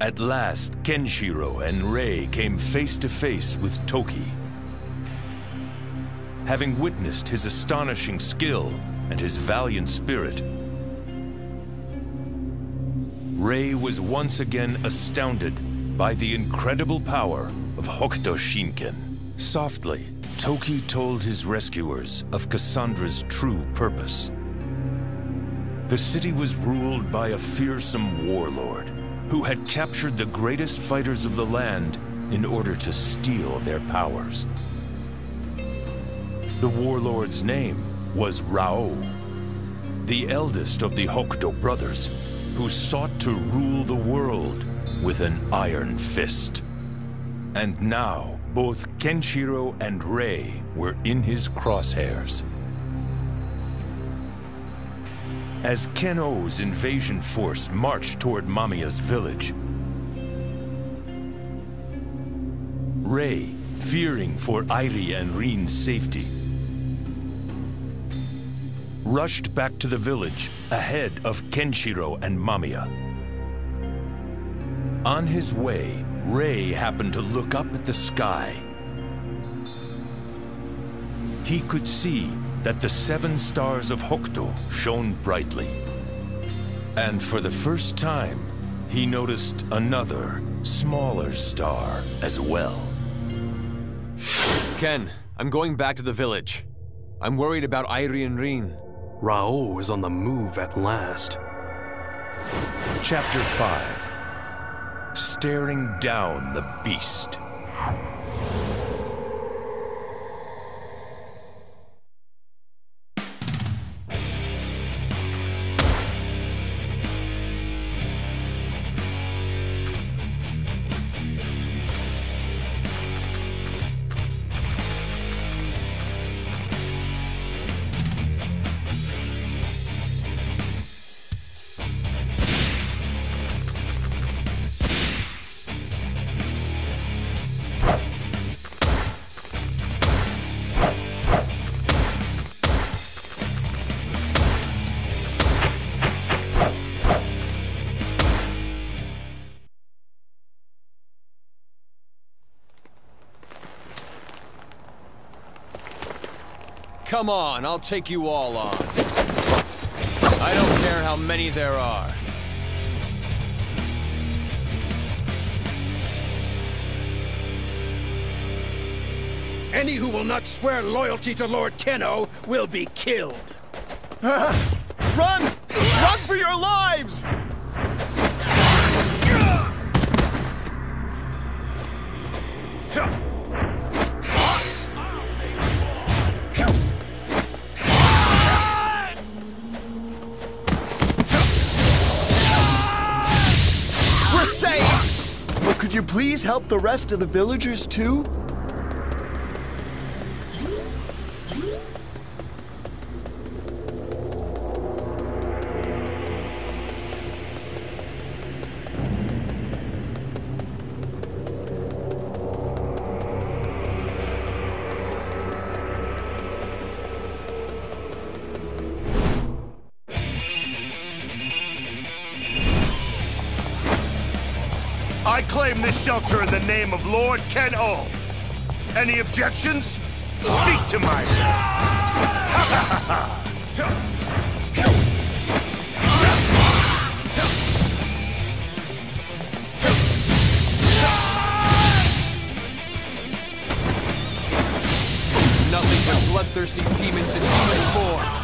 At last, Kenshiro and Rei came face to face with Toki. Having witnessed his astonishing skill and his valiant spirit, Rei was once again astounded by the incredible power of Hokuto Shinken. Softly, Toki told his rescuers of Cassandra's true purpose. The city was ruled by a fearsome warlord who had captured the greatest fighters of the land in order to steal their powers. The warlord's name was Raoh, the eldest of the Hokuto brothers, who sought to rule the world with an iron fist. And now, both Kenshiro and Rei were in his crosshairs. As Ken-Oh's invasion force marched toward Mamiya's village, Rei, fearing for Airi and Rin's safety, rushed back to the village ahead of Kenshiro and Mamiya. On his way, Rei happened to look up at the sky. He could see that the seven stars of Hokuto shone brightly. And for the first time, he noticed another, smaller star as well. Ken, I'm going back to the village. I'm worried about Airi and Rin. Raoh is on the move at last. Chapter 5 Staring Down the Beast. Come on, I'll take you all on. I don't care how many there are. Any who will not swear loyalty to Lord Ken-Oh will be killed. Run! Run for your lives! You please help the rest of the villagers too? I claim this shelter in the name of Lord Ken-Oh. Any objections? Speak to my... Nothing but bloodthirsty demons in human form.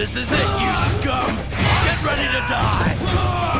This? Is it, you scum! Get ready to die!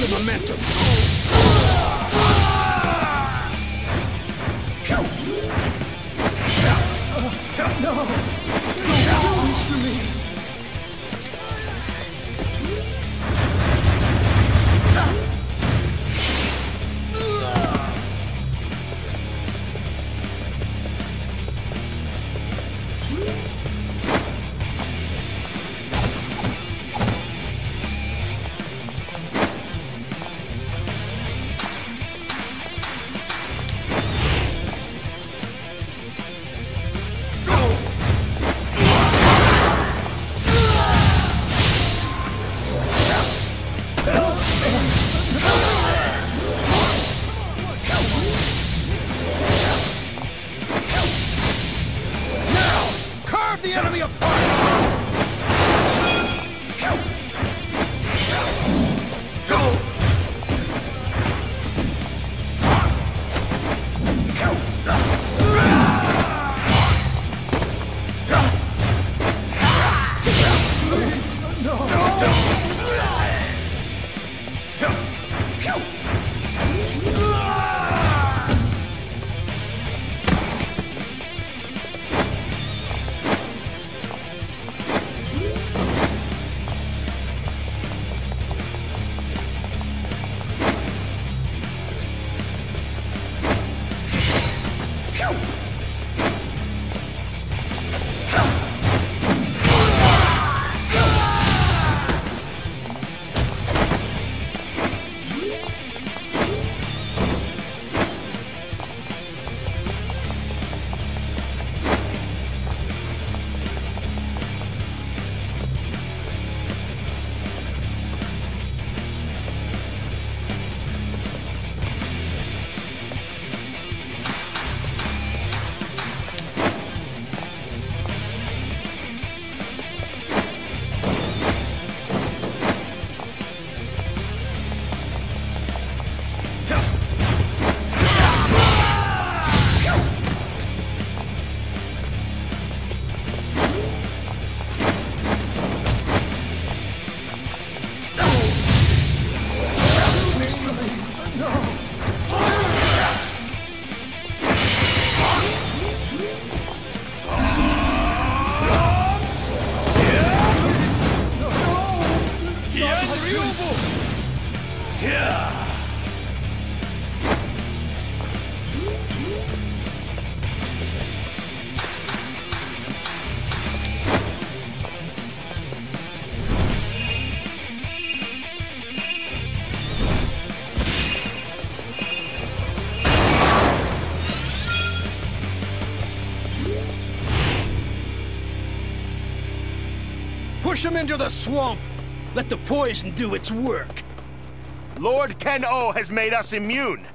the momentum. The enemy apart! Push him into the swamp! Let the poison do its work! Lord Ken-Oh has made us immune.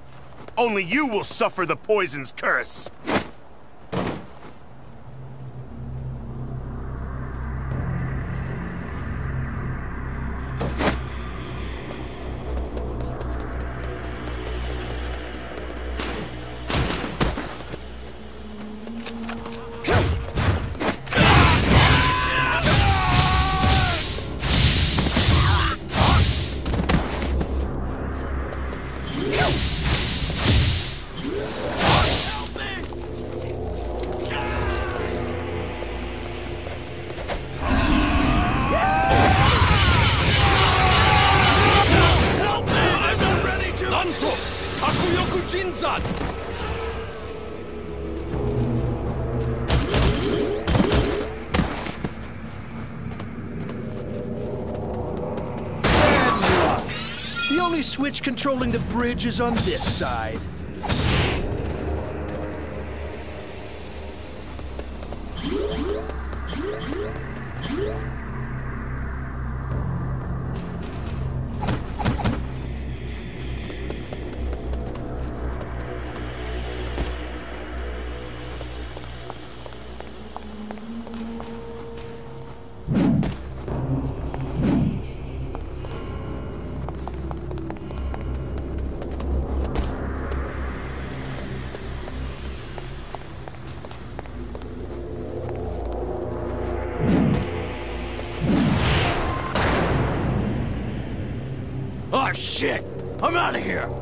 Only you will suffer the poison's curse. Switch controlling the bridge is on this side. Shit! I'm out of here!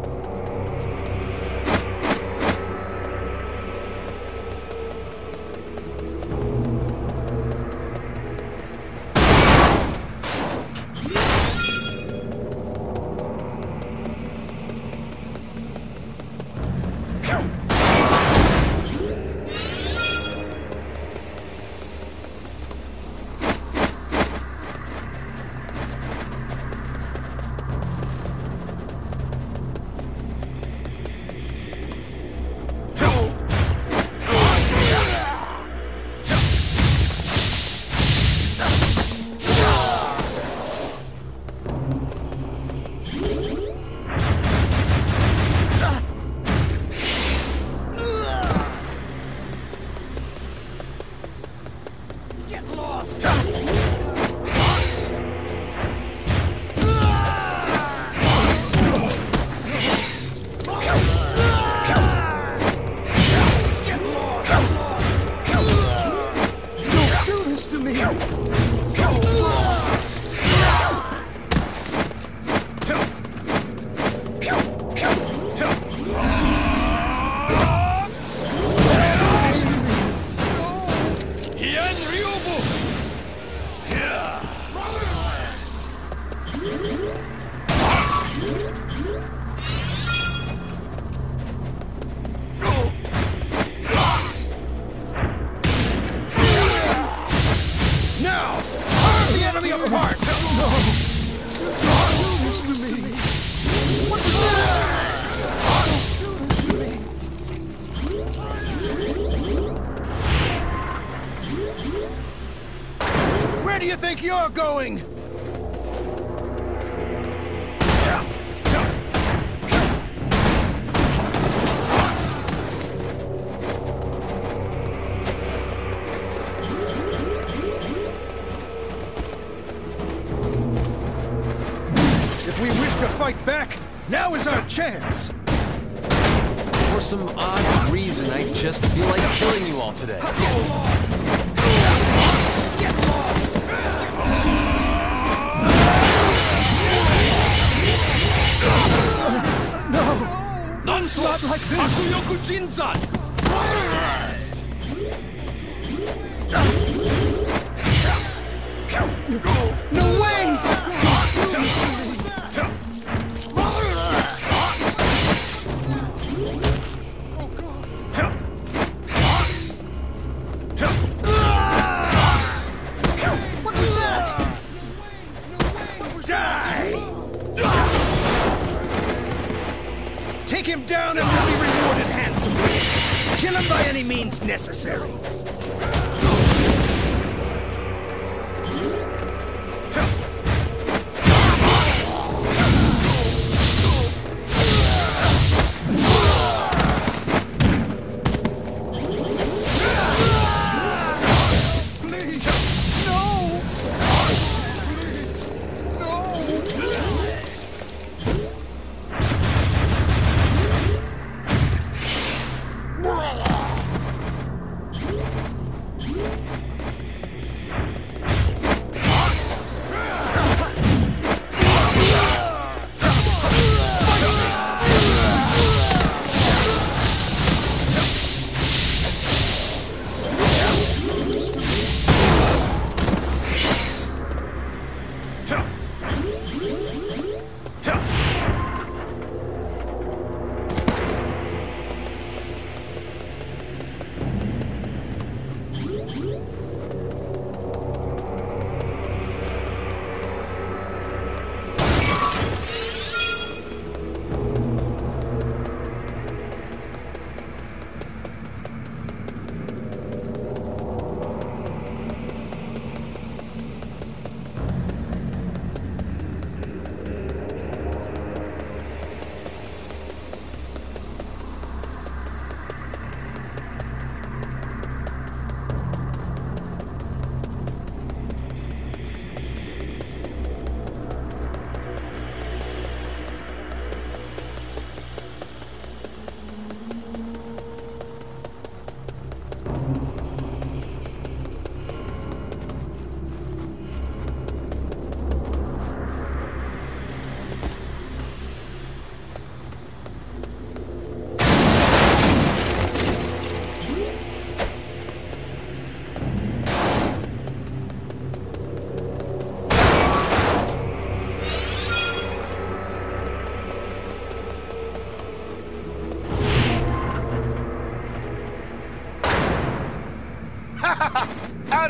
Now! Reason, I just feel like killing you all today. Nanto! Not like this! Hakuyoku Jinzan! No way! Down and you'll be rewarded handsomely. Kill him by any means necessary.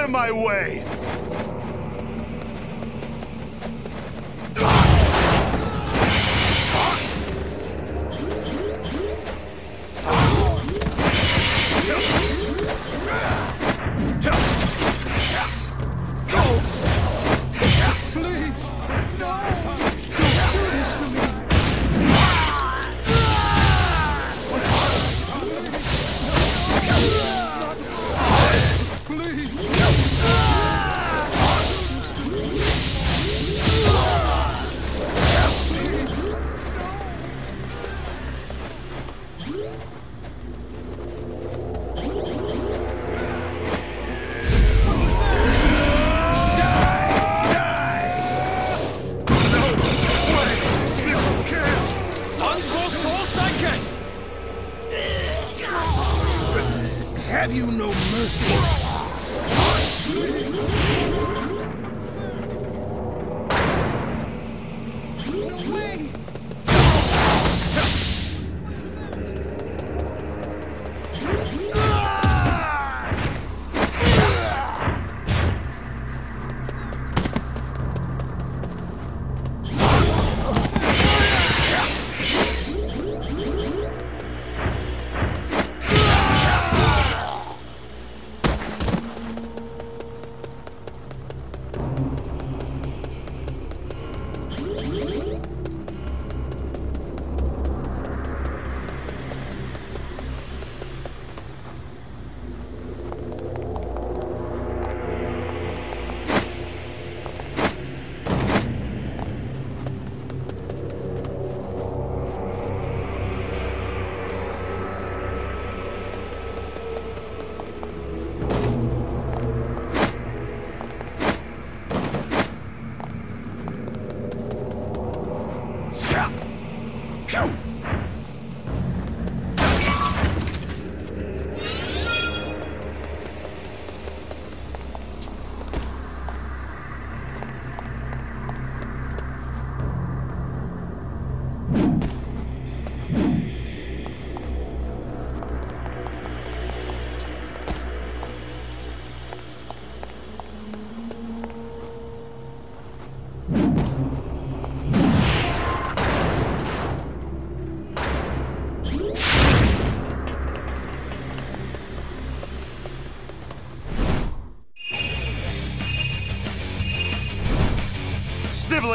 My way!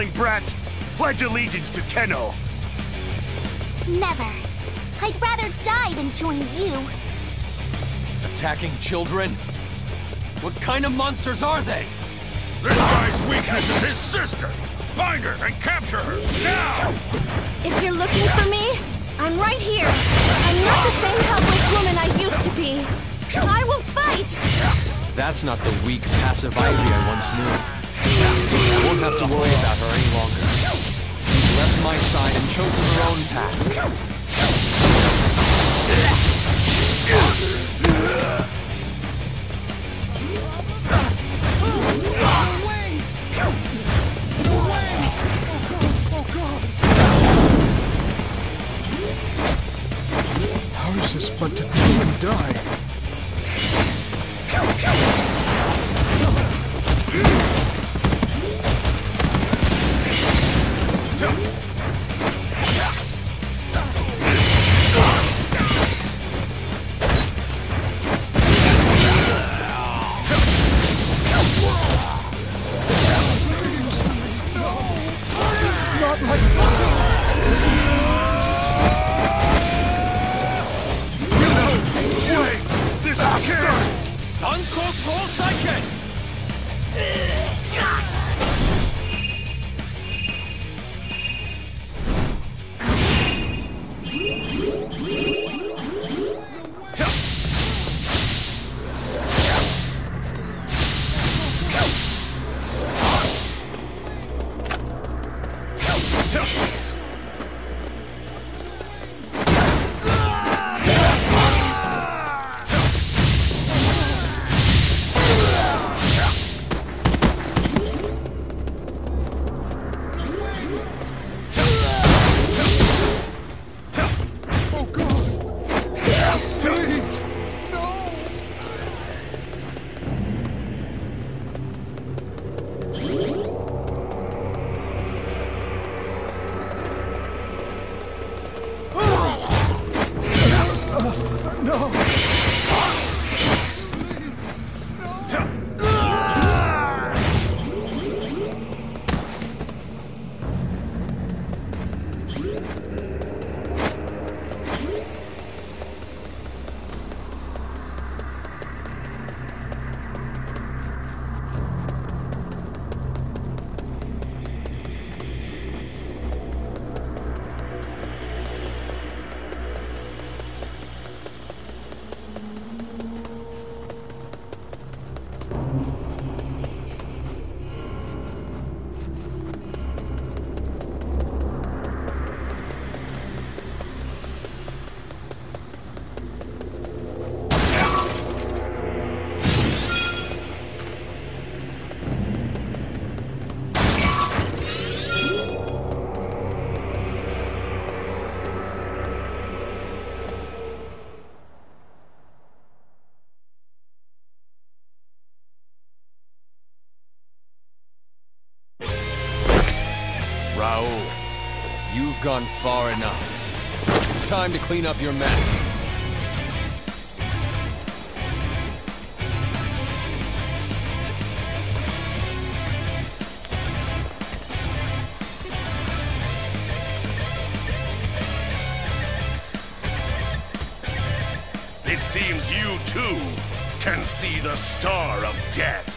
Sniveling brat! Pledge allegiance to Ken-Oh! Never. I'd rather die than join you. Attacking children? What kind of monsters are they? This guy's weakness is his sister! Find her and capture her, now! If you're looking for me, I'm right here. I'm not the same helpless woman I used to be. I will fight! That's not the weak, passive Airi I once knew. Won't have to worry about her any longer. She's left my side and chosen her own path. Raoh, you've gone far enough. It's time to clean up your mess. It seems you too can see the star of death.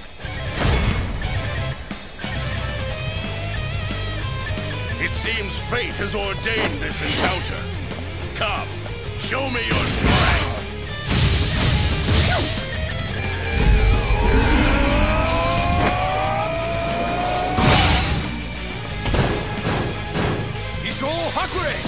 It seems fate has ordained this encounter. Come, show me your strength. Isho Hakure!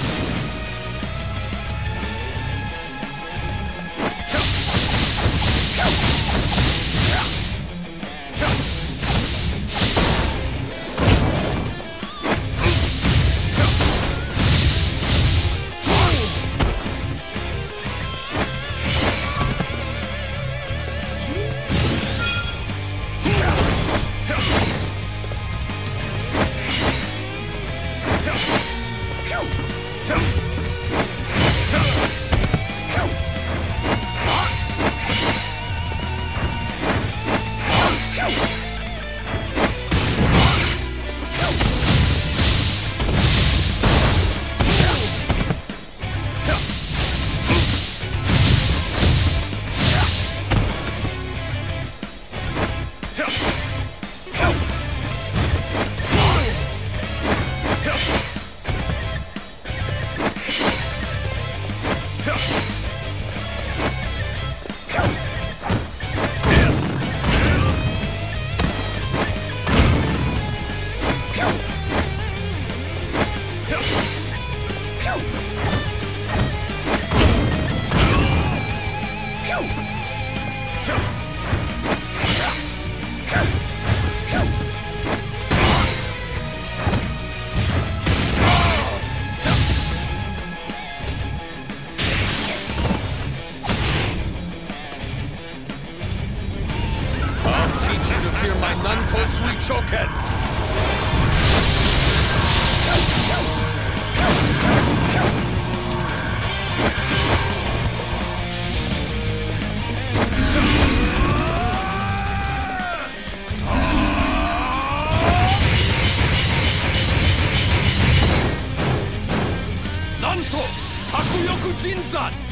Takuyoku Jinzan!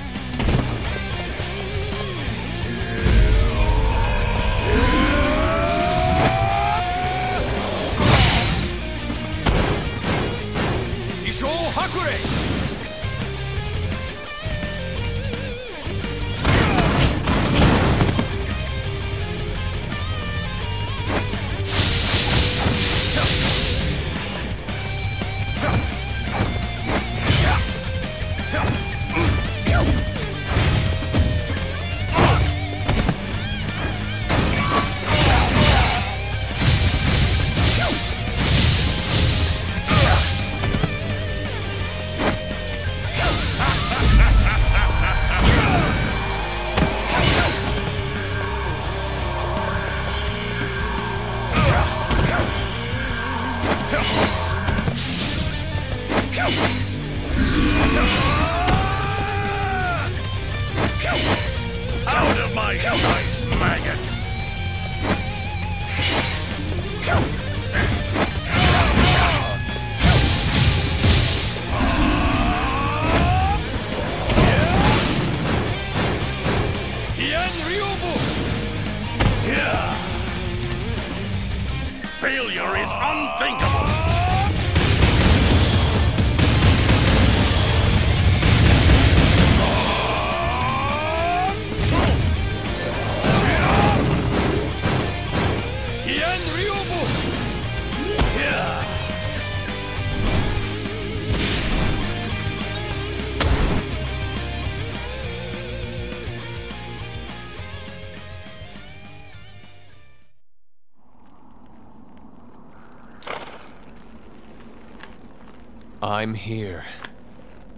I'm here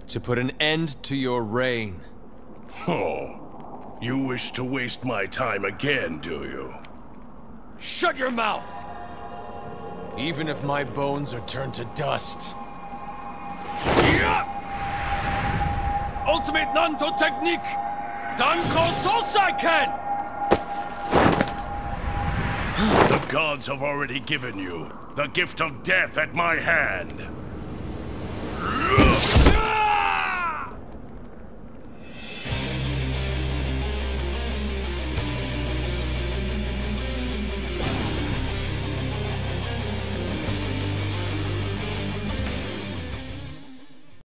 to put an end to your reign. Oh, you wish to waste my time again, do you? Shut your mouth! Even if my bones are turned to dust. Ultimate Nanto Technique! Danko Sosaiken! The gods have already given you the gift of death at my hand.